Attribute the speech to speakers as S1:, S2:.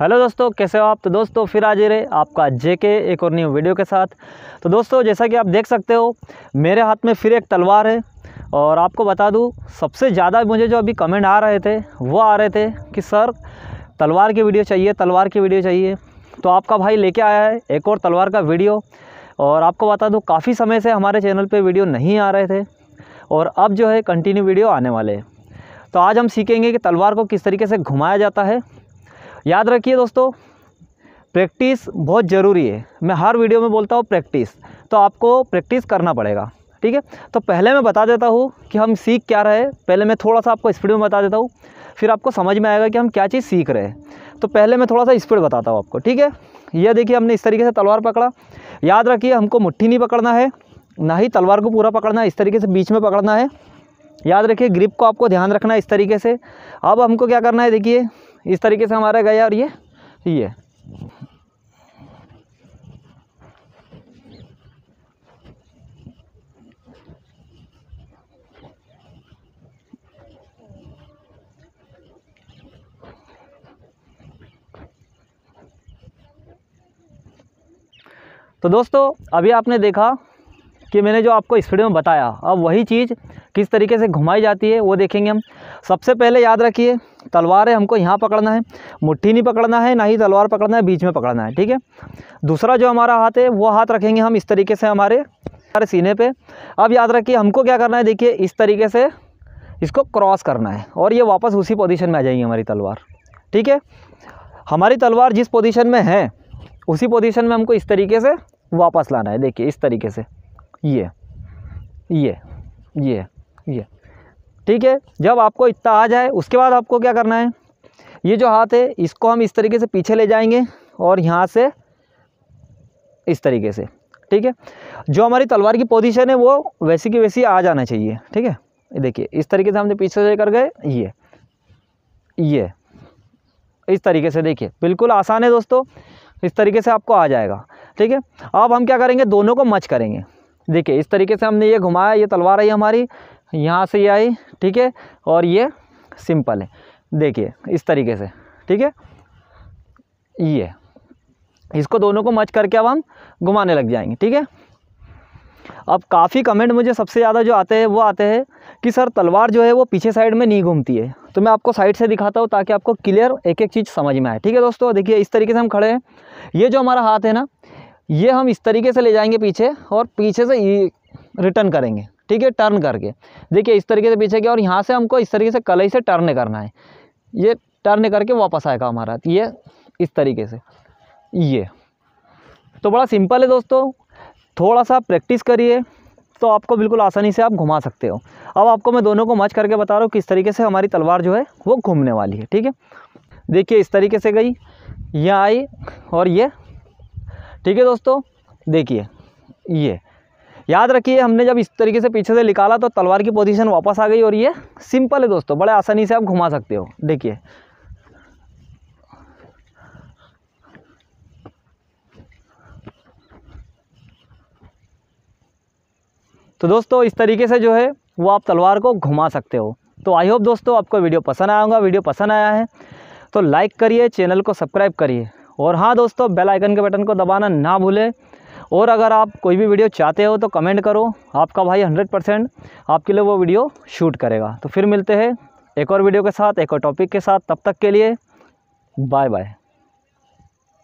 S1: Hello दोस्तों, कैसे हो आप? तो दोस्तों, फिर आज रहे आपका जेके, एक और न्यू वीडियो के साथ। तो दोस्तों, जैसा कि आप देख सकते हो, मेरे हाथ में फिर एक तलवार है। और आपको बता दूँ, सबसे ज़्यादा मुझे जो अभी कमेंट आ रहे थे, वो आ रहे थे कि, सर, तलवार की वीडियो चाहिए, तलवार की वीडियो चाहिए। तो आपका भाई लेके आया है एक और तलवार का वीडियो और आपको बता दूँ, काफ़ी समय से हमारे चैनल पर वीडियो नहीं आ रहे थे। और अब जो है कंटिन्यू वीडियो आने वाले हैं। तो आज हम सीखेंगे कि तलवार को किस तरीके से घुमाया जाता है। याद रखिए दोस्तों प्रैक्टिस बहुत ज़रूरी है। मैं हर वीडियो में बोलता हूँ प्रैक्टिस तो आपको प्रैक्टिस करना पड़ेगा, ठीक है? तो पहले मैं बता देता हूँ कि हम सीख क्या रहे पहले मैं थोड़ा सा आपको स्पीड में बता देता हूँ, फिर आपको समझ में आएगा कि हम क्या चीज़ सीख रहे हैं। तो पहले मैं थोड़ा सा स्पीड बताता हूँ आपको, ठीक है? यह देखिए, हमने इस तरीके से तलवार पकड़ा। याद रखिए, हमको मुट्ठी नहीं पकड़ना है, ना ही तलवार को पूरा पकड़ना है, इस तरीके से बीच में पकड़ना है। याद रखिए ग्रिप को आपको ध्यान रखना है इस तरीके से। अब हमको क्या करना है, देखिए, इस तरीके से हमारा गया और ये ये। तो दोस्तों, अभी आपने देखा कि मैंने जो आपको इस वीडियो में बताया, अब वही चीज़ किस तरीके से घुमाई जाती है, वो देखेंगे हम। सबसे पहले याद रखिए, तलवार है, हमको यहाँ पकड़ना है, मुट्ठी नहीं पकड़ना है, ना ही तलवार पकड़ना है, बीच में पकड़ना है, ठीक है? दूसरा जो हमारा हाथ है, वो हाथ रखेंगे हम इस तरीके से हमारे हमारे सीने पे। अब याद रखिए, हमको क्या करना है, देखिए, इस तरीके से इसको क्रॉस करना है, और ये वापस उसी पोजीशन में आ जाएगी हमारी तलवार, ठीक है? हमारी तलवार जिस पोजीशन में है, उसी पोजीशन में हमको इस तरीके से वापस लाना है, देखिए, इस तरीके से। ये ये ये ये। ठीक है, जब आपको इतना आ जाए, उसके बाद आपको क्या करना है? ये जो हाथ है, इसको हम इस तरीके से पीछे ले जाएँगे और यहाँ से इस तरीके से। ठीक है? जो हमारी तलवार की पोजीशन है, वो वैसी की वैसी आ जाना चाहिए। ठीक है? देखिए, इस तरीके से हमने पीछे से कर गए, ये ये, इस तरीके से देखिए। बिल्कुल आसान है दोस्तों, इस तरीके से आपको आ जाएगा। ठीक है? अब हम क्या करेंगे? दोनों को मच करेंगे। देखिए, इस तरीके से हमने ये घुमाया, ये तलवार आई हमारी, यहाँ से ये आई, ठीक है, और ये सिंपल है। देखिए, इस तरीके से, ठीक है? ये, इसको दोनों को मच करके अब हम घुमाने लग जाएँगे, ठीक है? अब काफ़ी कमेंट मुझे सबसे ज़्यादा जो आते हैं, वो आते हैं कि सर, तलवार जो है, वो पीछे साइड में नहीं घूमती है। तो मैं आपको साइड से दिखाता हूँ ताकि आपको क्लियर एक एक चीज़ समझ में आए, ठीक है दोस्तों? देखिए, इस तरीके से हम खड़े हैं। ये जो हमारा हाथ है ना ये हम इस तरीके से ले जाएँगे पीछे और पीछे से रिटर्न करेंगे, ठीक है? टर्न करके। देखिए, इस तरीके से पीछे गया और यहाँ से हमको इस तरीके से कलई से टर्न करना है। ये टर्न करके वापस आएगा हमारा। ये इस तरीके से। ये। तो बड़ा सिंपल है दोस्तों। थोड़ा सा प्रैक्टिस करिए तो आपको बिल्कुल आसानी से आप घुमा सकते हो। अब आपको मैं दोनों को मच करके बता रहा हूँ किस तरीके से हमारी तलवार जो है, वो घूमने वाली है, ठीक है? देखिए, इस तरीके से गई। यहाँ आई और ये ठीक है दोस्तों, देखिए, ये। याद रखिए, हमने जब इस तरीके से पीछे से निकाला तो तलवार की पोजीशन वापस आ गई और ये सिंपल है दोस्तों, बड़े आसानी से आप घुमा सकते हो। देखिए। तो दोस्तों, इस तरीके से जो है, वो आप तलवार को घुमा सकते हो। तो आई होप दोस्तों, आपको वीडियो पसंद आया होगा। वीडियो पसंद आया है तो लाइक करिए, चैनल को सब्सक्राइब करिए। और हाँ दोस्तों बेल आइकन के बटन को दबाना ना भूलें। और अगर आप कोई भी वीडियो चाहते हो तो कमेंट करो। आपका भाई हंड्रेड परसेंट आपके लिए वो वीडियो शूट करेगा। तो फिर मिलते हैं एक और वीडियो के साथ, एक और टॉपिक के साथ। तब तक के लिए बाय बाय